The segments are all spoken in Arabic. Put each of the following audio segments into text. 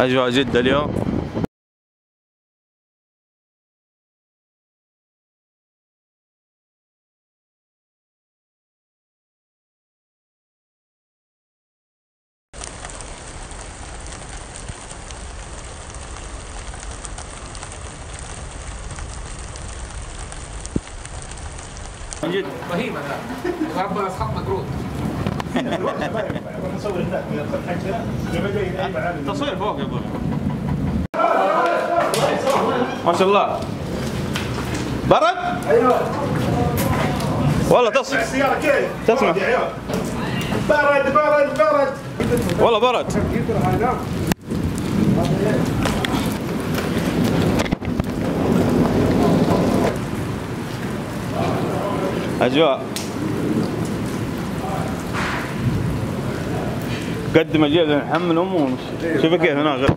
أجواء جدة اليوم. جد رهيب هذا. ربنا اسحاق مقرود تصوير فوق يا أبوي ما شاء الله برد؟ أيوه والله تص السياره كيف؟ تسمع. برد برد برد والله برد أجواء قدم الجيل نحمل أمه ونمشي شوف كيف هناك غير.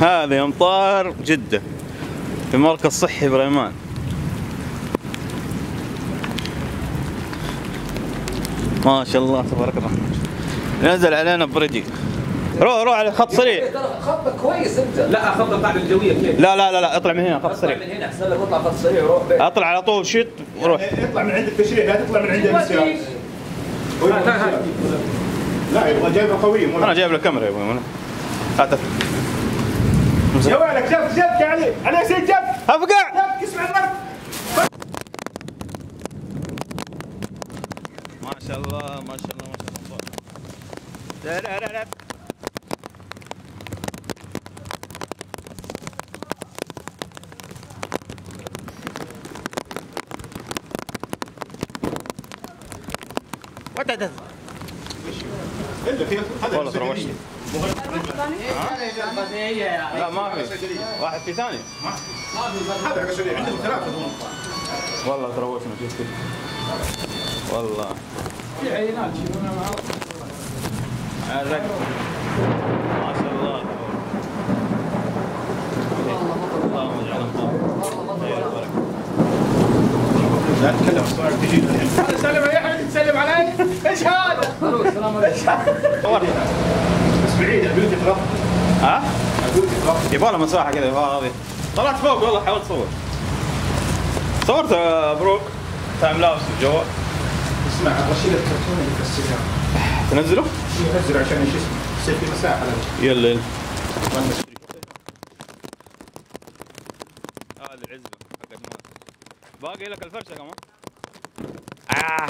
هذه امطار جدة في مركز صحي بريمان. ما شاء الله تبارك الرحمن نزل علينا برجي روح روح على خط سريع خطك كويس انت. لا خط القاعده الجوية كيف؟ لا لا لا لا اطلع من هنا خط اطلع سريع. من هنا احسن لك اطلع خط سريع وروح بيت. اطلع على طول شيت وروح. اطلع من عند التشريع لا تطلع من عند السيارة. لا يبغى جايبه قوية مو أنا جايب لك كاميرا يا أبوي أنا هات يا ولك جبت جبت يا علي. علي سيد جبت أفقع. جبت اسمع الضرب ما شاء الله ما شاء الله ما شاء الله. لا لا لا لا. في هذا والله ترى وش لا ما في. واحد في ثاني. هذا مسؤولية عندهم ثلاثة والله تروشنا كذا والله. في عينات يشيلونها معه عزك ما شاء الله اللهم اجعلهم خير وبركه لا تتكلم الصور تجي الحين تسلم علي إيش هذا؟ السلام عليكم بس بعيد البيوت تغطي. ها؟ البيوت تغطي. يبغى له مساحة كذا يبغى هذه. طلعت فوق والله حاولت اصور صورت يا بروك. تايم لابس الجوال. اسمع رشيد الكرتون اللي في السياره تنزله؟ ينزل عشان إيش اسمه؟ يصير في مساحة يلا يلا. هذه العزبة حقت باقي لك الفرشة كمان. آه.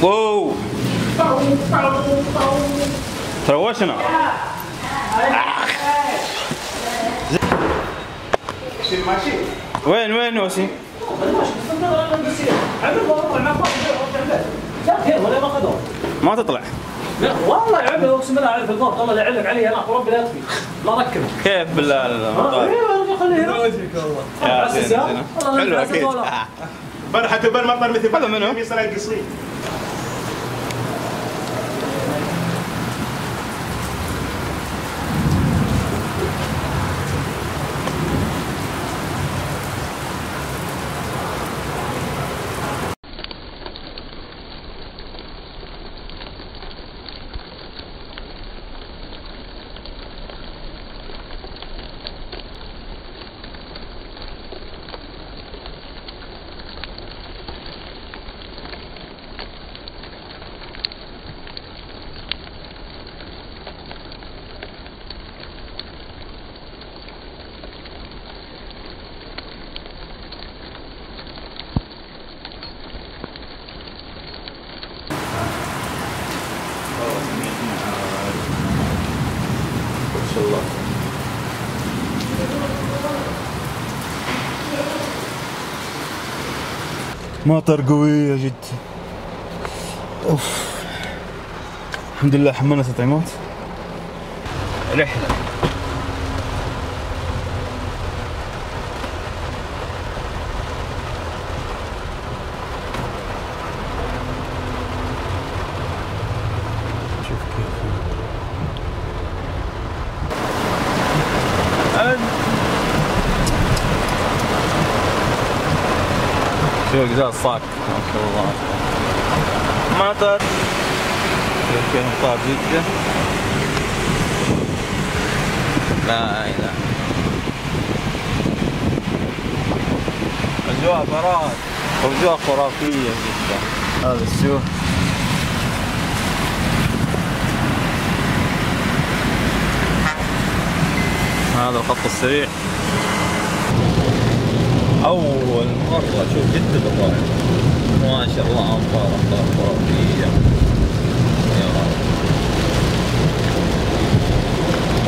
واو تروشنا وين وين وسيم؟ ما تطلع لا والله عمل اقسم بالله على في البوط الله لا يعلق علي هناك وربي لا يطفي لا ركب كيف بالله المطار أيوه خليه هنا. زين والله حلو لا أكيد ولا. آه. برحة بالمطر مثل هذا منو؟ يصير القصير ما شاء الله مطر قوية جدا أوف. الحمد لله حملنا تطعيمات. رحلة شوف كيف أنا شو قزاز صاك ما شاء الله مطر شوف كيف مطار جدة لا. اله اجواء فرات اجواء خرافية جدا. هذا السوق هذا الخط السريع. أول مرة أشوف جدة بالرائع ما شاء الله أمطار أمطار خرافية يا رب.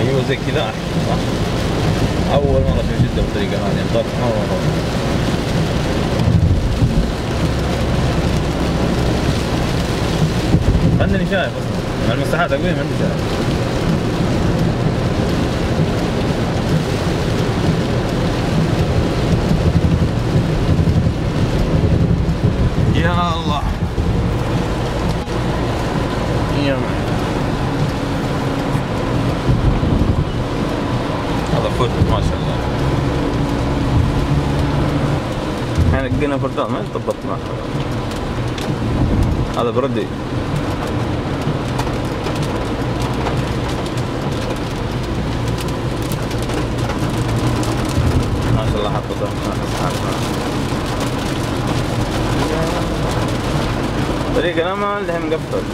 أيوة زي كذا. أحسن صح؟ أول مرة أشوف جدة بالطريقة هذه. أمطار مرة مرة عندني شايف أصلا. مع المساحات أقوية ما عندي شايف يا الله يا معي. هذا فوت ما شاء الله. إحنا لقينا فردان ما ضبطت ما شاء الله هذا بردي. ما شاء الله ما الله طريق الامل الحين مقفل.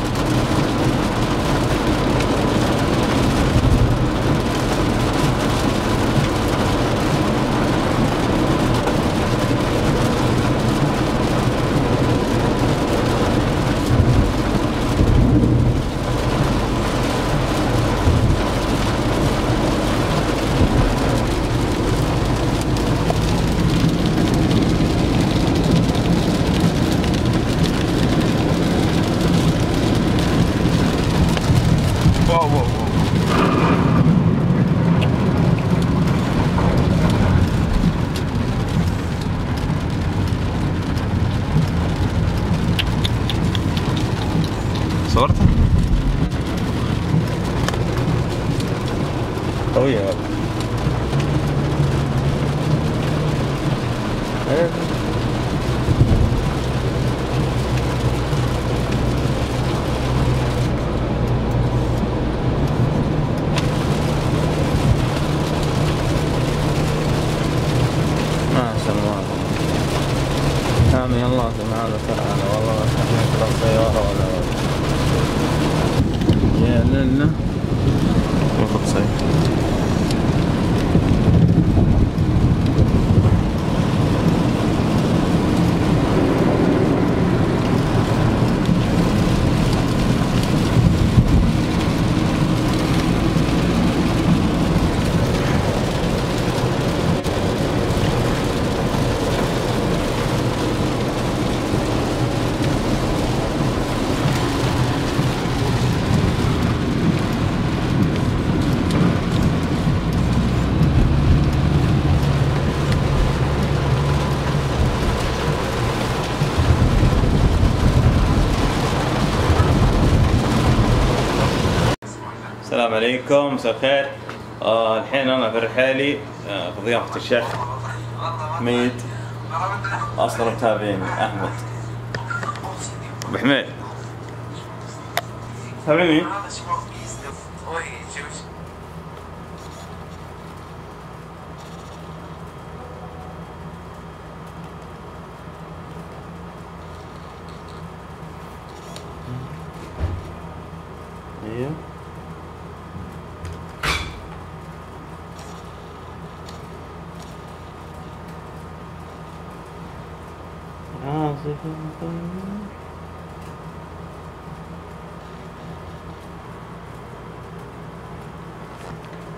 قوية. والله. ما شاء الله سامي الله سبحانه وتعالى والله ما تحمل لا سيارة ولا يا لله وقت عليكم مساء الخير. آه الحين أنا في رحالي آه في ضيافة الشيخ حميد اصغر متابعين أحمد. أبو حميد. تابعيني؟ أيوه عاصف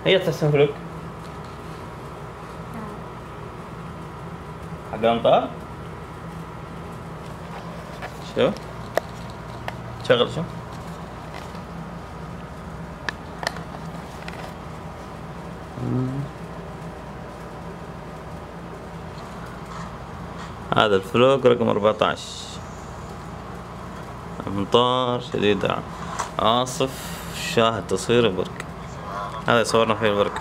Aia ți-a să Aganta? Все. Все хорошо. Mm-hmm. هذا الفلوك رقم 14 أمطار شديدة. عاصف شاهد تصوير البرق. هذا صورنا فيه البرق.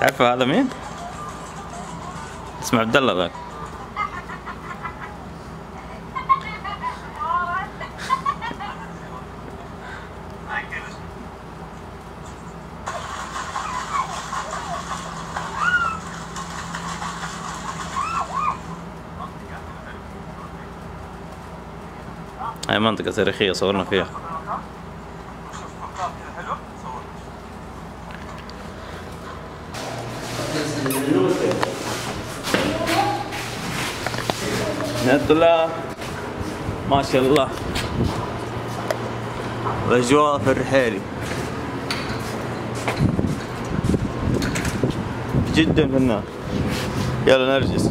تعرفه هذا مين؟ اسمه عبد الله ذاك. هاي منطقة تاريخية صورنا فيها. ندلة ما شاء الله. الأجواء في الرحيلي جدا فنان يلا نرجس.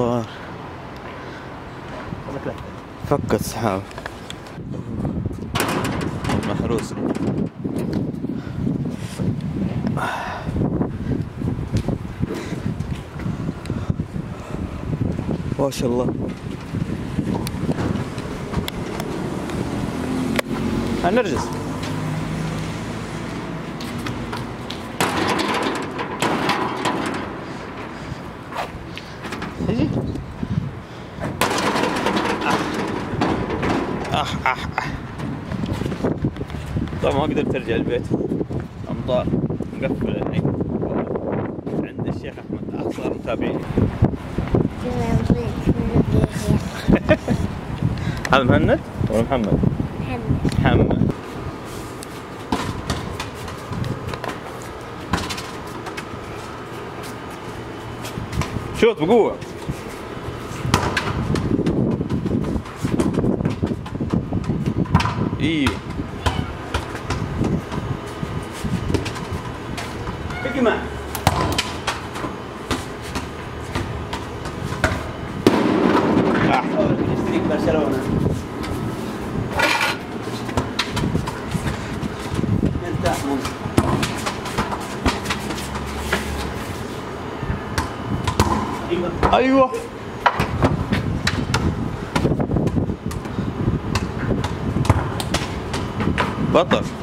أمطار فك السحاب. محروس. ما شاء الله. هنرجس. تجي؟ اح اح اح طبعا ما قدرت أرجع البيت. امطار مقفل الحين. عند الشيخ أحمد. اخسر متابعين. هذا مهند ولا محمد؟ محمد. شوت بقوة. أيوه اجمع اشتريك برشلونه انت ممكن أيوه. بطل.